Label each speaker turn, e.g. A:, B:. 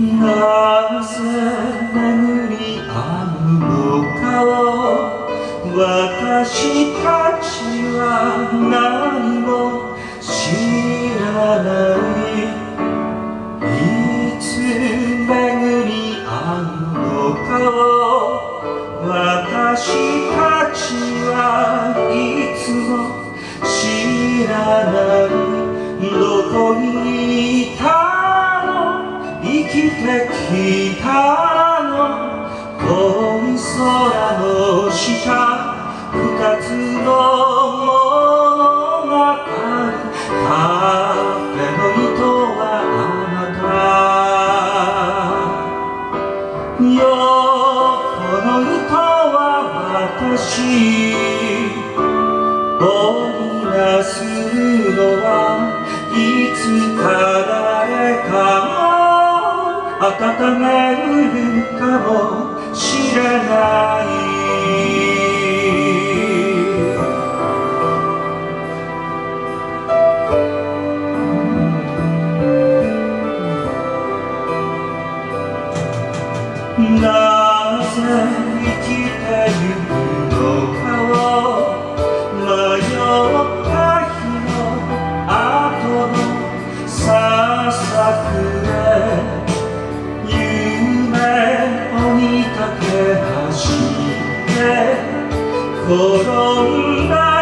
A: なぜ巡り合うのかを私たちは何も知らないいつ巡り合うのかを私たちはいつも知らないてきたの遠い空の下二つの物語風の糸はあなた横の糸は私温めるかもしれない。なぜ生きる転んだ